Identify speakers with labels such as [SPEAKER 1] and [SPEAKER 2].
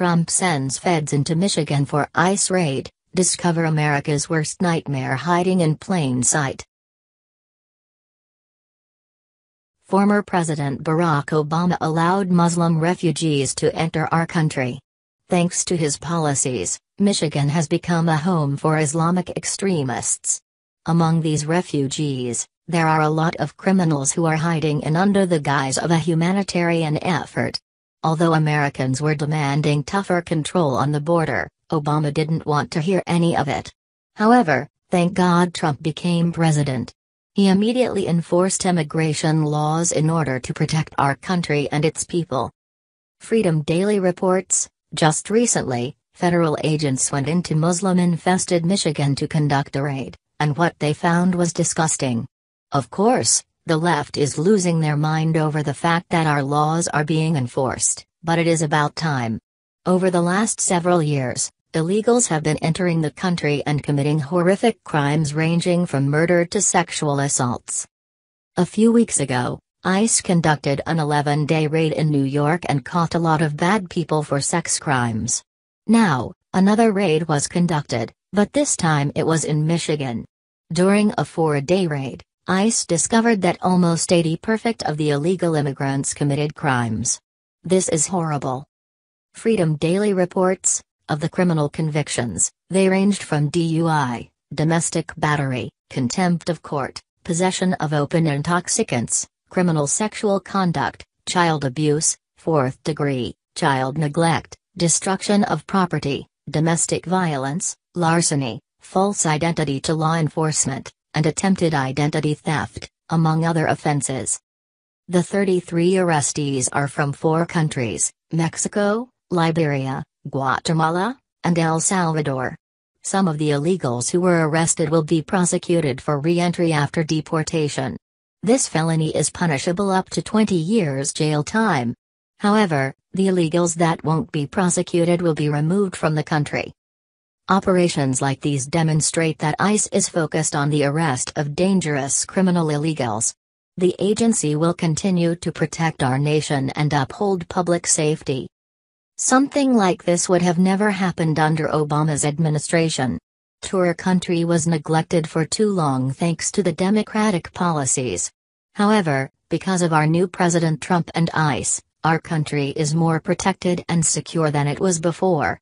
[SPEAKER 1] Trump sends feds into Michigan for ICE raid, discover America's worst nightmare hiding in plain sight. Former President Barack Obama allowed Muslim refugees to enter our country. Thanks to his policies, Michigan has become a home for Islamic extremists. Among these refugees, there are a lot of criminals who are hiding in under the guise of a humanitarian effort. Although Americans were demanding tougher control on the border, Obama didn't want to hear any of it. However, thank God Trump became president. He immediately enforced immigration laws in order to protect our country and its people. Freedom Daily reports just recently, federal agents went into Muslim infested Michigan to conduct a raid, and what they found was disgusting. Of course, the left is losing their mind over the fact that our laws are being enforced, but it is about time. Over the last several years, illegals have been entering the country and committing horrific crimes ranging from murder to sexual assaults. A few weeks ago, ICE conducted an 11 day raid in New York and caught a lot of bad people for sex crimes. Now, another raid was conducted, but this time it was in Michigan. During a four day raid, ICE discovered that almost 80 perfect of the illegal immigrants committed crimes. This is horrible. Freedom Daily reports, of the criminal convictions, they ranged from DUI, domestic battery, contempt of court, possession of open intoxicants, criminal sexual conduct, child abuse, fourth degree, child neglect, destruction of property, domestic violence, larceny, false identity to law enforcement, and attempted identity theft, among other offenses. The 33 arrestees are from four countries Mexico, Liberia, Guatemala, and El Salvador. Some of the illegals who were arrested will be prosecuted for re entry after deportation. This felony is punishable up to 20 years jail time. However, the illegals that won't be prosecuted will be removed from the country. Operations like these demonstrate that ICE is focused on the arrest of dangerous criminal illegals. The agency will continue to protect our nation and uphold public safety. Something like this would have never happened under Obama's administration. Tour country was neglected for too long thanks to the Democratic policies. However, because of our new President Trump and ICE, our country is more protected and secure than it was before.